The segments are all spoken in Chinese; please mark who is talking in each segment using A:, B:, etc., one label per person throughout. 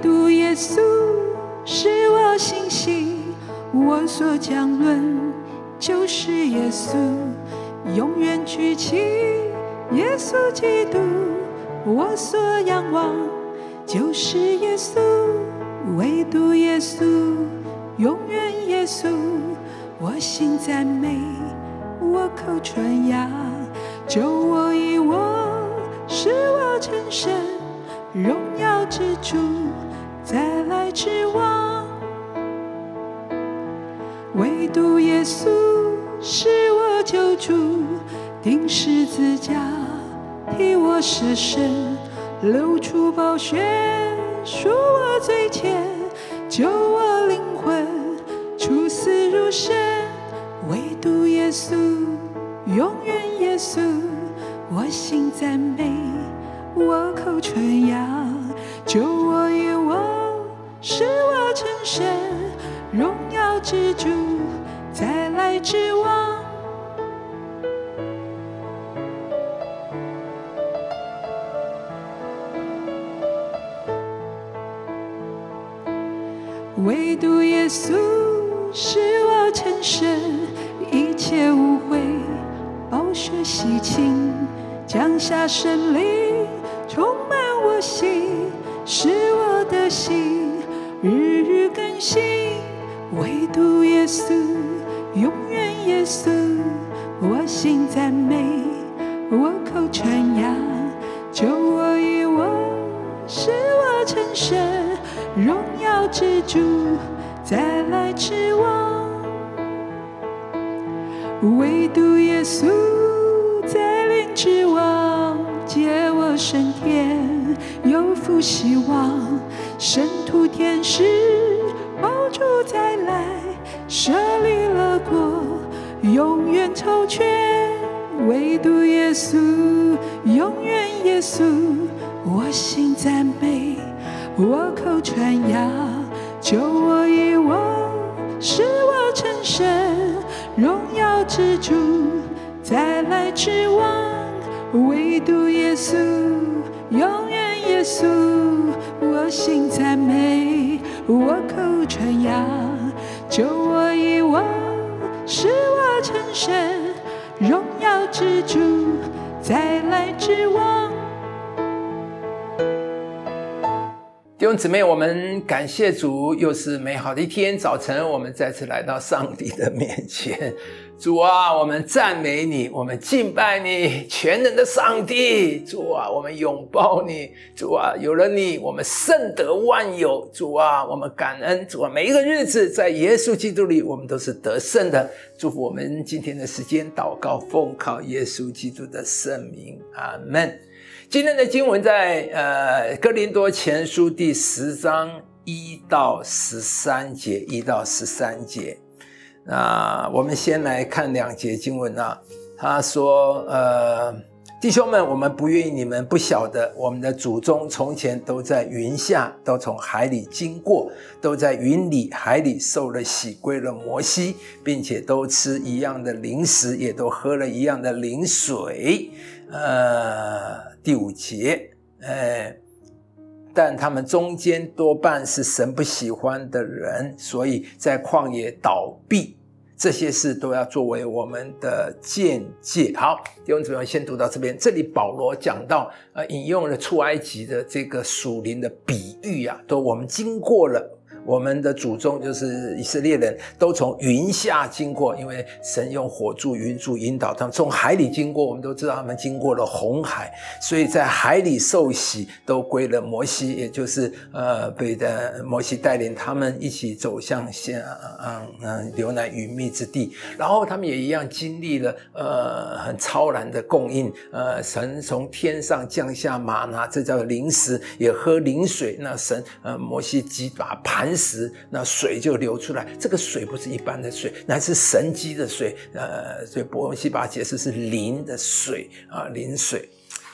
A: 唯独耶稣是我信心，我所讲论就是耶稣，永远举起耶稣基督，我所仰望就是耶稣，唯独耶稣，永远耶稣，我心赞美，我口传扬，救我以我，使我成神，荣耀之主，再来指望。唯独耶稣是我救主，钉十字架替我舍身，流出宝血赎我罪愆，救我灵魂出死入生。唯独耶稣，永远耶稣，我心赞美，我口传扬，救之主，再来指望。唯独耶稣使我成神，一切无悔，宝血洗清，降下神灵，充满我心，使我的心日日更新。唯独耶稣，永远耶稣，我心赞美，我口传扬，救我以我，使我成神，荣耀之主，再来指望。唯独耶稣在临之王，借我升天，有福希望，圣徒天使。主再来，设立了国，永远超全。唯独耶稣，永远耶稣，我心赞美，我口传扬，救我以我，使我成神，荣耀之主，再来之王。唯独耶稣，永远耶稣，我心赞美。我口传扬，救我一亡，使我成神，荣耀之主，再来之王。
B: 弟兄姊妹，我们感谢主，又是美好的一天。早晨，我们再次来到上帝的面前。主啊，我们赞美你，我们敬拜你，全能的上帝。主啊，我们拥抱你。主啊，有了你，我们胜得万有。主啊，我们感恩。主啊，每一个日子在耶稣基督里，我们都是得胜的。祝福我们今天的时间祷告，奉靠耶稣基督的圣名，阿门。今天的经文在呃哥林多前书第十章一到十三节，一到十三节。那我们先来看两节经文啊。他说：“呃，弟兄们，我们不愿意你们不晓得，我们的祖宗从前都在云下，都从海里经过，都在云里海里受了洗，归了摩西，并且都吃一样的零食，也都喝了一样的灵水。”呃。第五节，呃，但他们中间多半是神不喜欢的人，所以在旷野倒闭，这些事都要作为我们的见解。好，弟兄姊妹，先读到这边。这里保罗讲到，呃，引用了出埃及的这个属灵的比喻啊，都我们经过了。我们的祖宗就是以色列人都从云下经过，因为神用火柱、云柱引导他们从海里经过。我们都知道他们经过了红海，所以在海里受洗都归了摩西，也就是呃被的摩西带领他们一起走向先嗯嗯牛奶与蜜之地。然后他们也一样经历了呃很超然的供应，呃神从天上降下马拿，这叫灵食，也喝灵水。那神呃摩西几把盘磐。时，那水就流出来。这个水不是一般的水，乃是神机的水。呃，所以伯西巴解释是灵的水啊，灵水。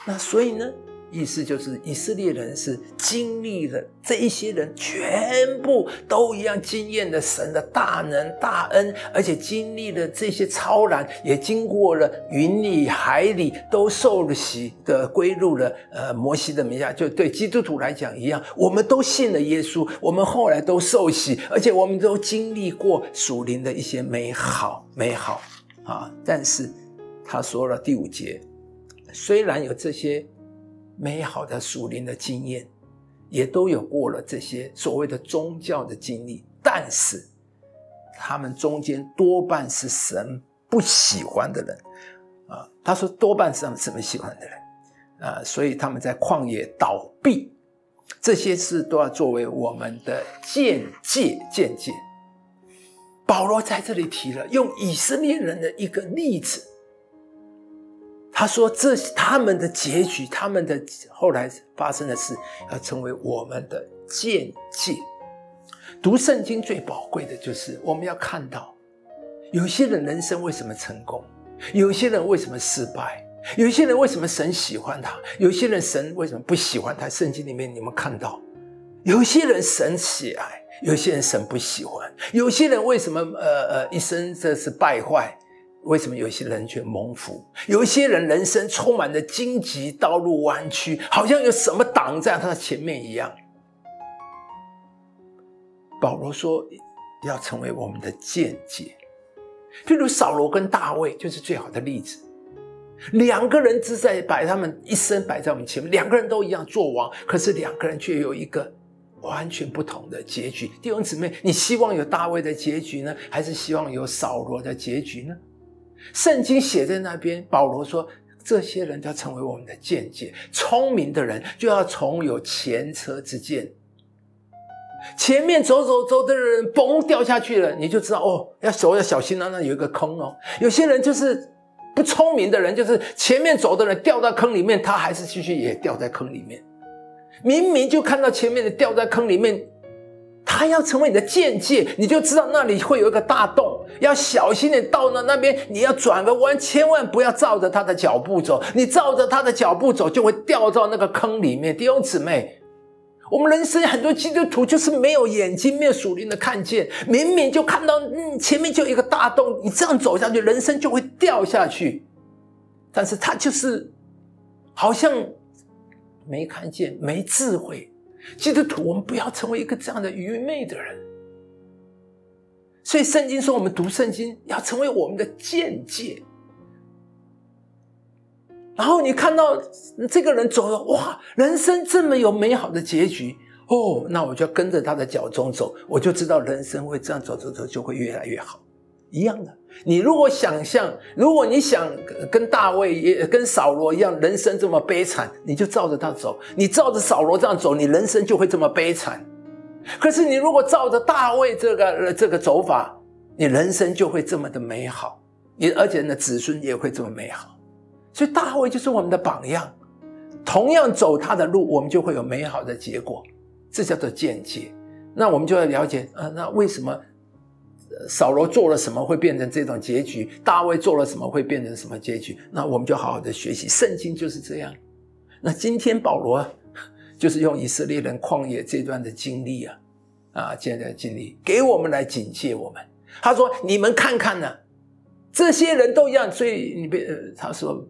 B: 那所以呢，意思就是以色列人是经历了这一些人全部都一样经验的神的大能大恩，而且经历了这些超然，也经过了云里海里，都受了洗的归入了呃摩西的名下。就对基督徒来讲一样，我们都信了耶稣，我们后来都受洗，而且我们都经历过属灵的一些美好美好啊。但是他说了第五节，虽然有这些。美好的属灵的经验，也都有过了这些所谓的宗教的经历，但是他们中间多半是神不喜欢的人啊。他说多半是他们神不喜欢的人啊，所以他们在旷野倒闭，这些事都要作为我们的见解见解。保罗在这里提了用以色列人的一个例子。他说：“这他们的结局，他们的后来发生的事，要成为我们的见解。读圣经最宝贵的就是我们要看到，有些人人生为什么成功，有些人为什么失败，有些人为什么神喜欢他，有些人神为什么不喜欢他。圣经里面你们看到，有些人神喜爱，有些人神不喜欢，有些人为什么呃呃一生这是败坏。”为什么有些人却蒙福？有一些人人生充满着荆棘，道路弯曲，好像有什么挡在他的前面一样。保罗说，要成为我们的见解。譬如扫罗跟大卫就是最好的例子。两个人只在摆他们一生摆在我们前面，两个人都一样做王，可是两个人却有一个完全不同的结局。弟兄姊妹，你希望有大卫的结局呢，还是希望有扫罗的结局呢？圣经写在那边，保罗说：“这些人要成为我们的见解。聪明的人就要从有前车之鉴，前面走走走的人，嘣掉下去了，你就知道哦，要手要小心啊，那有一个坑哦。有些人就是不聪明的人，就是前面走的人掉到坑里面，他还是继续也掉在坑里面。明明就看到前面的掉在坑里面。”他要成为你的见解，你就知道那里会有一个大洞，要小心点。到了那边，你要转个弯，千万不要照着他的脚步走。你照着他的脚步走，就会掉到那个坑里面。弟兄姊妹，我们人生很多基督徒就是没有眼睛，没有属灵的看见，明明就看到，嗯，前面就一个大洞，你这样走下去，人生就会掉下去。但是他就是好像没看见，没智慧。基督徒，我们不要成为一个这样的愚昧的人。所以圣经说，我们读圣经要成为我们的见解。然后你看到这个人走了，哇，人生这么有美好的结局哦，那我就跟着他的脚中走，我就知道人生会这样走走走，就会越来越好。一样的，你如果想象，如果你想跟大卫也跟扫罗一样，人生这么悲惨，你就照着他走。你照着扫罗这样走，你人生就会这么悲惨。可是你如果照着大卫这个这个走法，你人生就会这么的美好，你而且呢子孙也会这么美好。所以大卫就是我们的榜样，同样走他的路，我们就会有美好的结果。这叫做间接。那我们就要了解啊，那为什么？扫罗做了什么会变成这种结局？大卫做了什么会变成什么结局？那我们就好好的学习圣经就是这样。那今天保罗就是用以色列人旷野这段的经历啊，啊，这段经历给我们来警戒我们。他说：“你们看看呢，这些人都一样。”所以你别他说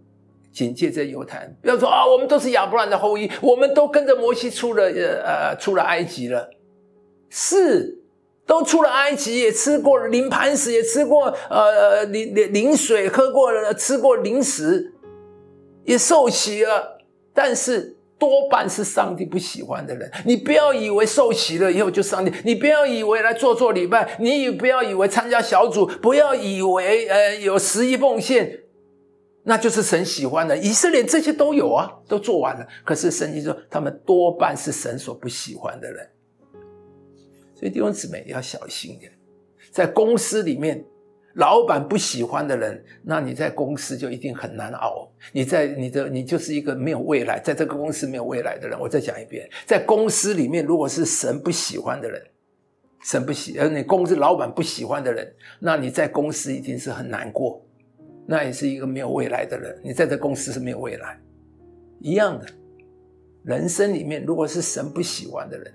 B: 警戒这犹太人，不要说啊，我们都是亚伯兰的后裔，我们都跟着摩西出了呃呃出了埃及了，是。都出了埃及，也吃过灵磐石，也吃过呃灵灵灵水，喝过，吃过灵食，也受洗了。但是多半是上帝不喜欢的人。你不要以为受洗了以后就上帝，你不要以为来做做礼拜，你也不要以为参加小组，不要以为呃有十亿奉献，那就是神喜欢的。以色列这些都有啊，都做完了。可是神经说，他们多半是神所不喜欢的人。所以弟兄姊妹要小心一点，在公司里面，老板不喜欢的人，那你在公司就一定很难熬。你在你的你就是一个没有未来，在这个公司没有未来的人。我再讲一遍，在公司里面，如果是神不喜欢的人，神不喜，而你公司老板不喜欢的人，那你在公司一定是很难过，那也是一个没有未来的人。你在这公司是没有未来，一样的。人生里面，如果是神不喜欢的人，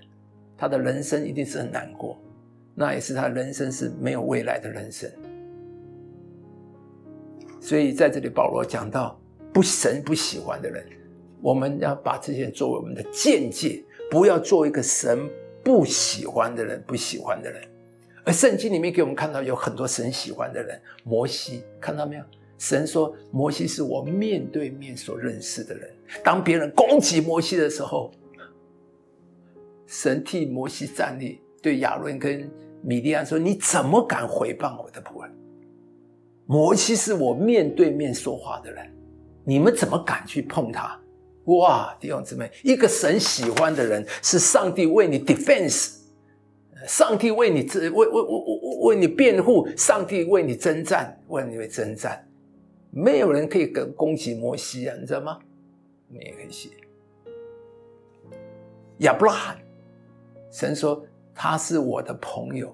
B: 他的人生一定是很难过，那也是他人生是没有未来的人生。所以在这里，保罗讲到不神不喜欢的人，我们要把这些作为我们的见解，不要做一个神不喜欢的人，不喜欢的人。而圣经里面给我们看到有很多神喜欢的人，摩西看到没有？神说摩西是我面对面所认识的人。当别人攻击摩西的时候，神替摩西站立，对亚伦跟米利安说：“你怎么敢回谤我的仆人？”摩西是我面对面说话的人，你们怎么敢去碰他？哇，弟兄姊妹，一个神喜欢的人，是上帝为你 defense，上帝为你为为为为为你辩护，上帝为你征战，为你为征战，没有人可以跟攻击摩西啊，你知道吗？没有可以写。亚伯拉罕，神说他是我的朋友，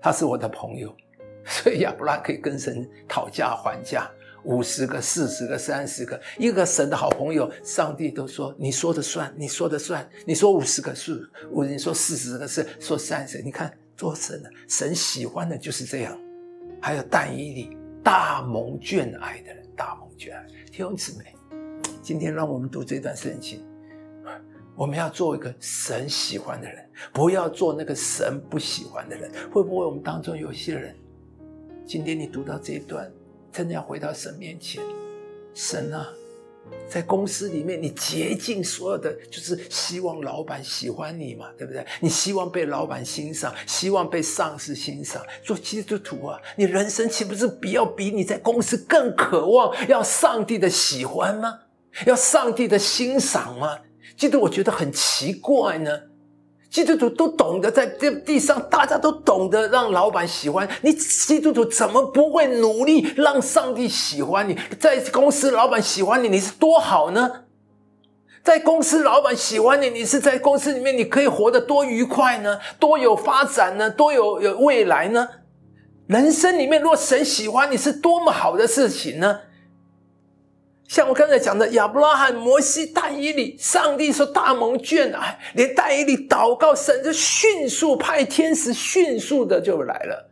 B: 他是我的朋友。所以亚伯拉可以跟神讨价还价，五十个、四十个、三十个，一个神的好朋友，上帝都说你说的算，你说的算，你说五十个是，五你说四十个是，说三十，你看做神的，神喜欢的就是这样。还有但以理，大蒙眷爱的人，大蒙眷爱，弟兄姊妹，今天让我们读这段圣经，我们要做一个神喜欢的人，不要做那个神不喜欢的人。会不会我们当中有些人？今天你读到这一段，真的要回到神面前。神啊，在公司里面，你竭尽所有的，就是希望老板喜欢你嘛，对不对？你希望被老板欣赏，希望被上司欣赏。做基督徒啊，你人生岂不是比要比你在公司更渴望要上帝的喜欢吗？要上帝的欣赏吗？基督，我觉得很奇怪呢。基督徒都懂得在这地上，大家都懂得让老板喜欢你。基督徒怎么不会努力让上帝喜欢你？在公司老板喜欢你，你是多好呢？在公司老板喜欢你，你是在公司里面你可以活得多愉快呢？多有发展呢？多有有未来呢？人生里面，若神喜欢你，是多么好的事情呢？像我刚才讲的，亚伯拉罕、摩西、但以理，上帝说大蒙眷爱，连但以理祷告，神就迅速派天使，迅速的就来了。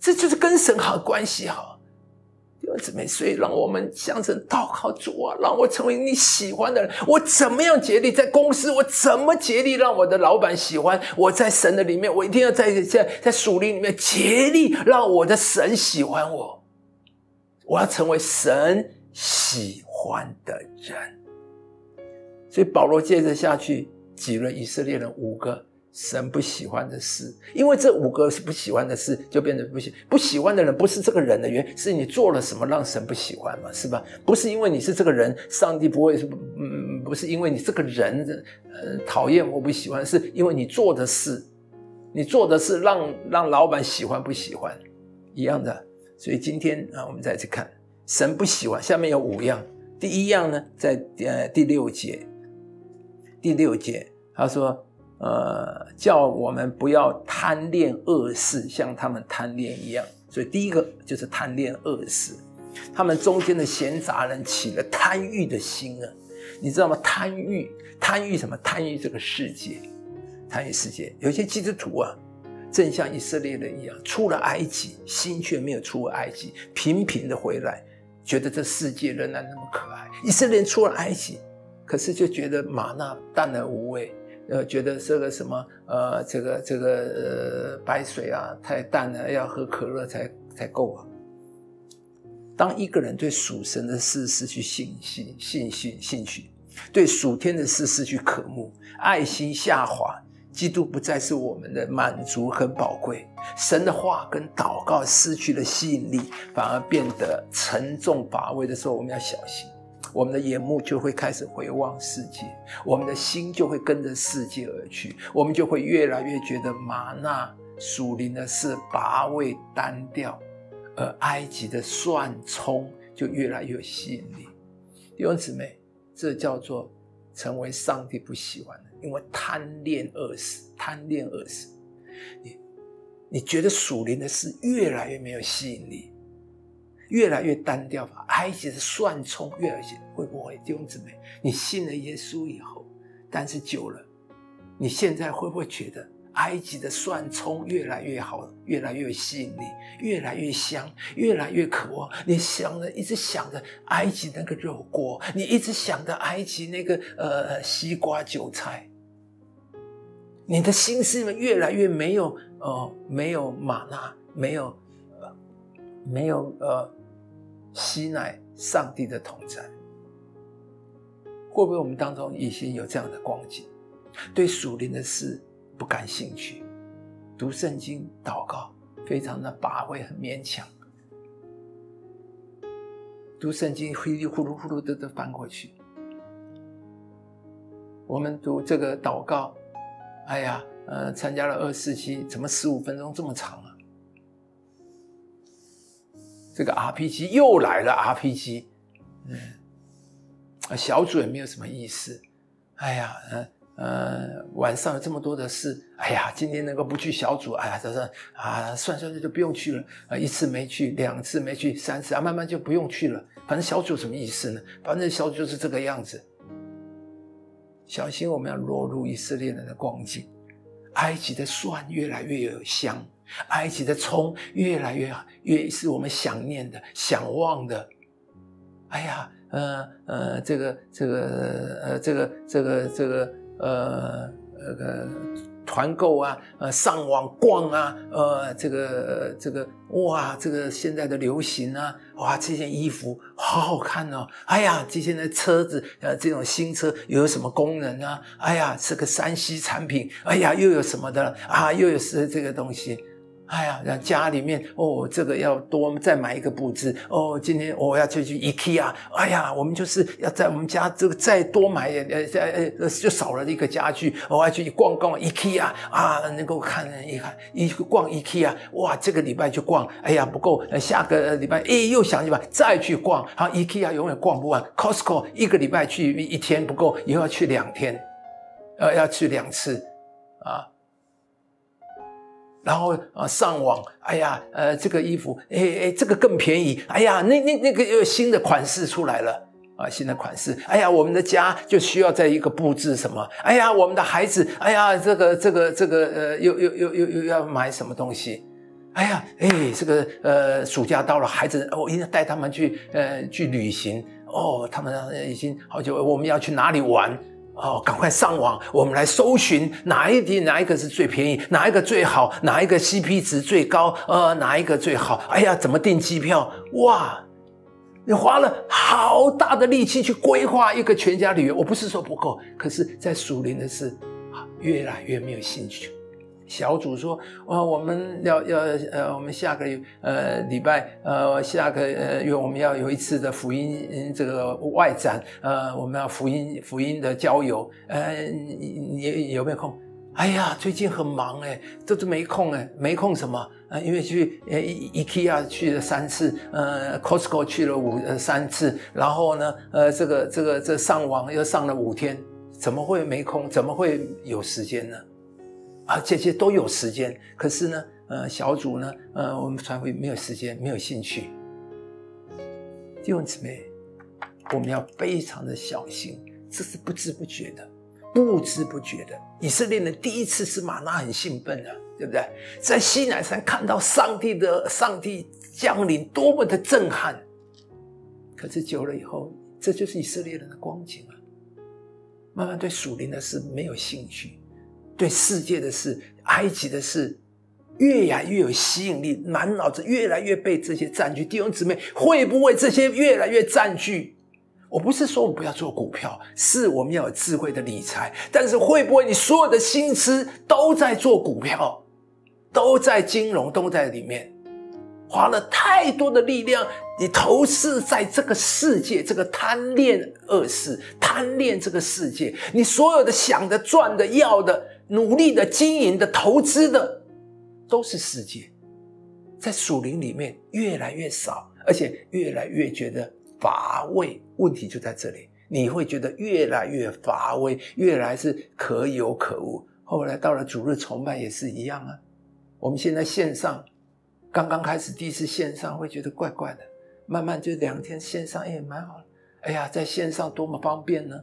B: 这就是跟神好关系好，弟兄姊妹，所以让我们向神祷告主啊，让我成为你喜欢的人。我怎么样竭力在公司？我怎么竭力让我的老板喜欢？我在神的里面，我一定要在在在属灵里面竭力让我的神喜欢我。我要成为神喜欢的人，所以保罗接着下去举了以色列人五个神不喜欢的事，因为这五个是不喜欢的事，就变成不喜不喜欢的人，不是这个人的原因，是你做了什么让神不喜欢嘛？是吧？不是因为你是这个人，上帝不会是嗯，不是因为你这个人呃讨厌我不喜欢，是因为你做的事，你做的事让让老板喜欢不喜欢一样的。所以今天啊，我们再去看神不喜欢。下面有五样，第一样呢，在呃第六节，第六节他说，呃，叫我们不要贪恋恶事，像他们贪恋一样。所以第一个就是贪恋恶事，他们中间的闲杂人起了贪欲的心啊，你知道吗？贪欲，贪欲什么？贪欲这个世界，贪欲世界。有些基督徒啊。正像以色列人一样，出了埃及，心却没有出埃及，频频的回来，觉得这世界仍然那么可爱。以色列人出了埃及，可是就觉得玛纳淡而无味，呃，觉得这个什么，呃，这个这个呃白水啊太淡了，要喝可乐才才够啊。当一个人对属神的事失去信心、信心、兴趣，对属天的事失去渴慕，爱心下滑。基督不再是我们的满足和宝贵，神的话跟祷告失去了吸引力，反而变得沉重乏味的时候，我们要小心，我们的眼目就会开始回望世界，我们的心就会跟着世界而去，我们就会越来越觉得玛纳属灵的是乏味单调，而埃及的蒜葱就越来越有吸引力。弟兄姊妹，这叫做成为上帝不喜欢。因为贪恋恶事，贪恋恶事，你你觉得属灵的事越来越没有吸引力，越来越单调吧，埃及的蒜葱越来越会不会？弟兄姊妹，你信了耶稣以后，但是久了，你现在会不会觉得埃及的蒜葱越来越好，越来越吸引力，越来越香，越来越渴望？你想着，一直想着埃及那个肉锅，你一直想着埃及那个呃西瓜韭菜，你的心思里面越来越没有呃没有玛纳，没有呃没有呃吸奶上帝的同在。会不会我们当中已经有这样的光景，对属灵的事不感兴趣，读圣经、祷告非常的乏味、很勉强，读圣经稀里呼噜呼噜的都翻过去。我们读这个祷告，哎呀，呃，参加了二四七，怎么十五分钟这么长啊？这个 RPG 又来了，RPG，嗯。啊小组也没有什么意思，哎呀，呃呃，晚上有这么多的事，哎呀，今天能够不去小组，哎呀，他说啊，算算就不用去了，啊，一次没去，两次没去，三次啊，慢慢就不用去了。反正小组什么意思呢？反正小组就是这个样子。小心我们要落入以色列人的光景，埃及的蒜越来越有香，埃及的葱越来越越是我们想念的、想望的。哎呀。呃呃，这个这个呃这个这个这个呃那个团购啊，呃上网逛啊，呃这个这个哇，这个现在的流行啊，哇这件衣服好好看哦，哎呀，这些的车子呃这种新车有什么功能啊？哎呀，是个山西产品，哎呀又有什么的啊？又有是这个东西。哎呀，让家里面哦，这个要多再买一个布置哦。今天我要去去 IKEA，哎呀，我们就是要在我们家这个再多买呃呃呃，就少了一个家具。我要去逛逛 IKEA 啊，能够看一看一逛 IKEA，哇，这个礼拜去逛，哎呀不够，下个礼拜哎又想去吧，再去逛。好，IKEA 永远逛不完，Costco 一个礼拜去一天不够，以后要去两天，呃，要去两次啊。然后啊，上网，哎呀，呃，这个衣服，哎哎，这个更便宜，哎呀，那那那个又有新的款式出来了。啊，新的款式，哎呀，我们的家就需要在一个布置什么，哎呀，我们的孩子，哎呀，这个这个这个呃，又又又又又要买什么东西，哎呀，哎，这个呃，暑假到了，孩子，我一定要带他们去呃去旅行，哦，他们已经好久，我们要去哪里玩？哦，赶快上网，我们来搜寻哪一地哪一个是最便宜，哪一个最好，哪一个 CP 值最高，呃，哪一个最好？哎呀，怎么订机票？哇，你花了好大的力气去规划一个全家旅游，我不是说不够，可是，在属灵的是，越来越没有兴趣。小组说：“啊，我们要要呃，我们下个呃礼拜呃下个呃月我们要有一次的福音这个外展，呃，我们要福音福音的郊游，呃，你你有没有空？哎呀，最近很忙哎，这都没空哎，没空什么？呃，因为去呃 IKEA 去了三次，呃，Costco 去了五呃三次，然后呢，呃，这个这个这上网又上了五天，怎么会没空？怎么会有时间呢？”啊，这些都有时间，可是呢，呃，小组呢，呃，我们传会没有时间，没有兴趣。弟兄姊妹，我们要非常的小心，这是不知不觉的，不知不觉的。以色列人第一次吃玛纳很兴奋的，对不对？在西南山看到上帝的上帝降临，多么的震撼！可是久了以后，这就是以色列人的光景啊，慢慢对属灵的事没有兴趣。对世界的事、埃及的事，越来越有吸引力，满脑子越来越被这些占据。弟兄姊妹，会不会这些越来越占据？我不是说我们不要做股票，是我们要有智慧的理财。但是会不会你所有的心思都在做股票，都在金融，都在里面，花了太多的力量，你投资在这个世界，这个贪恋恶事，贪恋这个世界，你所有的想的、赚的、要的。努力的经营的投资的都是世界，在属灵里面越来越少，而且越来越觉得乏味。问题就在这里，你会觉得越来越乏味，越来是可有可无。后来到了主日崇拜也是一样啊。我们现在线上刚刚开始第一次线上，会觉得怪怪的。慢慢就两天线上也蛮好。哎呀，在线上多么方便呢？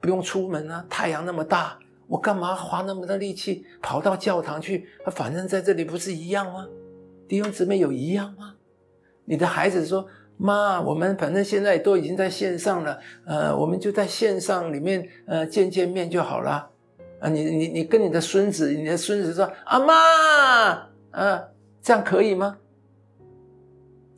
B: 不用出门啊，太阳那么大，我干嘛花那么多力气跑到教堂去？反正在这里不是一样吗？弟兄姊妹有一样吗？你的孩子说：“妈，我们反正现在都已经在线上了，呃，我们就在线上里面呃见见面就好了。”啊，你你你跟你的孙子，你的孙子说：“阿妈，啊，这样可以吗？”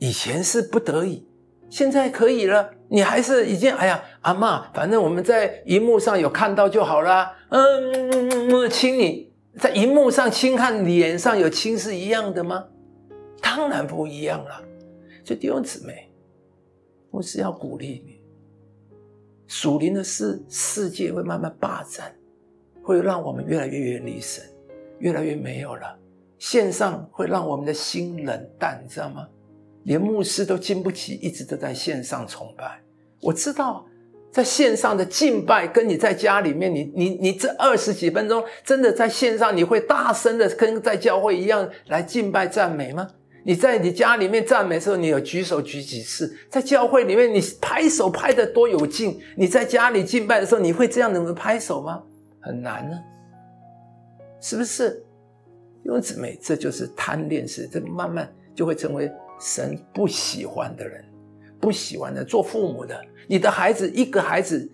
B: 以前是不得已，现在可以了。你还是已经哎呀，阿妈，反正我们在荧幕上有看到就好了。嗯，亲你在荧幕上亲看脸上有亲是一样的吗？当然不一样了。所以弟兄姊妹，我是要鼓励你，属灵的事，世界会慢慢霸占，会让我们越来越远离神，越来越没有了。线上会让我们的心冷淡，你知道吗？连牧师都经不起，一直都在线上崇拜。我知道，在线上的敬拜，跟你在家里面，你你你这二十几分钟，真的在线上，你会大声的跟在教会一样来敬拜赞美吗？你在你家里面赞美的时候，你有举手举几次？在教会里面，你拍手拍的多有劲？你在家里敬拜的时候，你会这样子拍手吗？很难呢，是不是？因为姊妹，这就是贪恋式，这慢慢就会成为。神不喜欢的人，不喜欢的做父母的，你的孩子一个孩子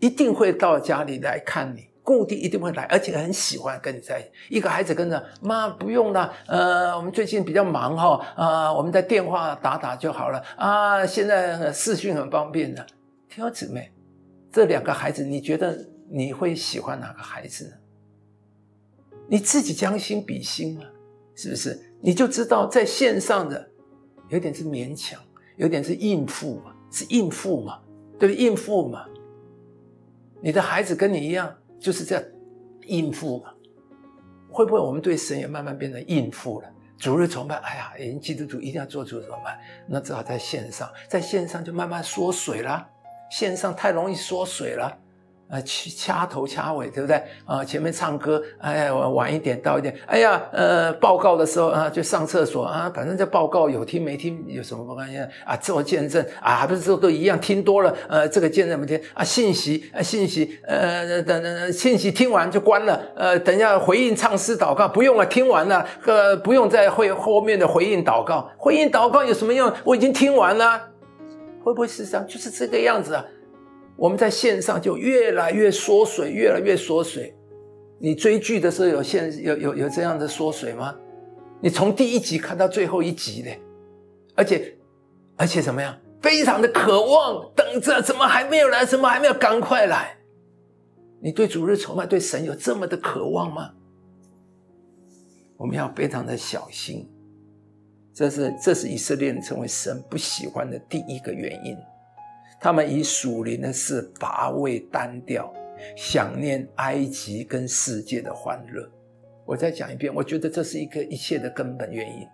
B: 一定会到家里来看你，固定一定会来，而且很喜欢跟你在一起。一个孩子跟着妈不用了，呃，我们最近比较忙哈，啊，我们在电话打打就好了啊，现在视讯很方便的。听我姊妹，这两个孩子，你觉得你会喜欢哪个孩子呢？你自己将心比心啊，是不是？你就知道在线上的有点是勉强，有点是应付嘛，是应付嘛，对不对？应付嘛。你的孩子跟你一样，就是这样应付嘛。会不会我们对神也慢慢变成应付了？主日崇拜，哎呀，人基督徒一定要做主怎么办？那只好在线上，在线上就慢慢缩水了。线上太容易缩水了。啊，掐头掐尾，对不对？啊，前面唱歌，哎呀，晚一点到一点，哎呀，呃，报告的时候啊，就上厕所啊，反正这报告有听没听有什么关系啊？做见证啊，不是说都一样，听多了，呃，这个见证没听啊？信息啊，信息，呃，等等，信息听完就关了，呃，等一下回应唱诗祷告不用了，听完了，呃，不用再会后面的回应祷告，回应祷告有什么用？我已经听完了，会不会是这样？就是这个样子啊？我们在线上就越来越缩水，越来越缩水。你追剧的时候有线有有有这样的缩水吗？你从第一集看到最后一集的，而且而且怎么样？非常的渴望，等着，怎么还没有来？怎么还没有赶快来？你对主日崇拜、对神有这么的渴望吗？我们要非常的小心，这是这是以色列人成为神不喜欢的第一个原因。他们以属灵的事乏味单调，想念埃及跟世界的欢乐。我再讲一遍，我觉得这是一个一切的根本原因。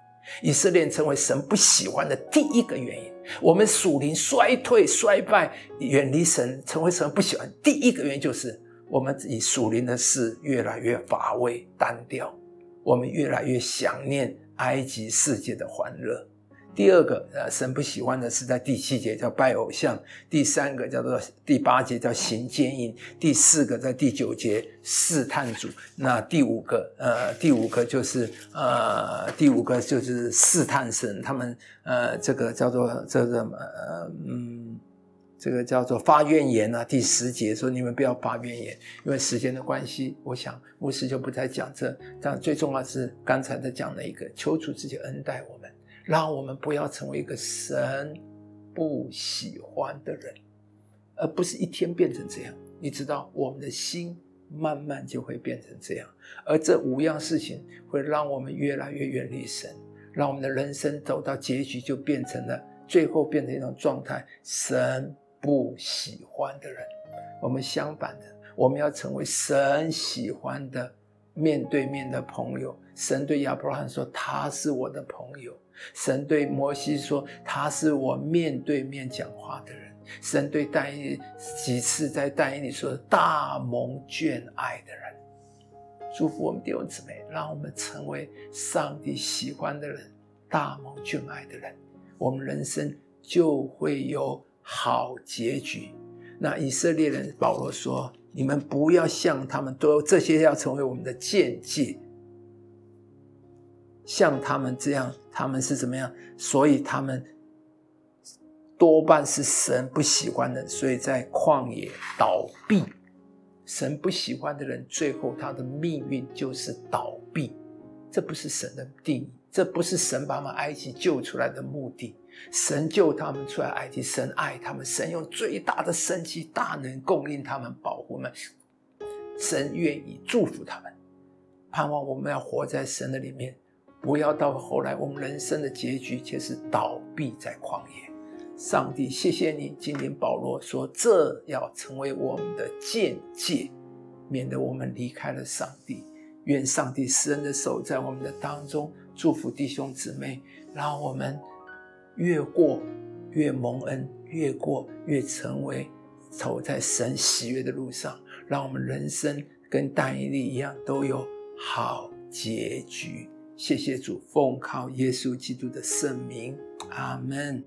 B: 以色列成为神不喜欢的第一个原因，我们属灵衰退、衰败、远离神，成为神不喜欢第一个原因，就是我们以属灵的事越来越乏味单调，我们越来越想念埃及世界的欢乐。第二个，呃，神不喜欢的是在第七节叫拜偶像；第三个叫做第八节叫行奸淫；第四个在第九节试探主；那第五个，呃，第五个就是呃，第五个就是试探神。他们呃，这个叫做这个呃嗯，这个叫做发怨言啊。第十节说你们不要发怨言，因为时间的关系，我想牧师就不再讲这。但最重要是刚才的讲了一个，求主自己恩待我们。让我们不要成为一个神不喜欢的人，而不是一天变成这样。你知道，我们的心慢慢就会变成这样，而这五样事情会让我们越来越远离神，让我们的人生走到结局就变成了最后变成一种状态：神不喜欢的人。我们相反的，我们要成为神喜欢的面对面的朋友。神对亚伯拉罕说：“他是我的朋友。”神对摩西说：“他是我面对面讲话的人。”神对但以几次在但以里说：“大蒙眷爱的人。”祝福我们弟兄姊妹，让我们成为上帝喜欢的人，大蒙眷爱的人。我们人生就会有好结局。那以色列人保罗说：“你们不要像他们，都这些要成为我们的见解。像他们这样，他们是怎么样？所以他们多半是神不喜欢的，所以在旷野倒闭。神不喜欢的人，最后他的命运就是倒闭。这不是神的定义，这不是神把他们埃及救出来的目的。”神救他们出来埃及，神爱他们，神用最大的神奇大能供应他们，保护们。神愿意祝福他们，盼望我们要活在神的里面，不要到后来我们人生的结局却是倒闭在旷野。上帝，谢谢你，今天保罗说，这要成为我们的见解，免得我们离开了上帝。愿上帝施恩的手在我们的当中，祝福弟兄姊妹，让我们。越过越蒙恩，越过越成为走在神喜悦的路上，让我们人生跟但以利一样都有好结局。谢谢主，奉靠耶稣基督的圣名，阿门。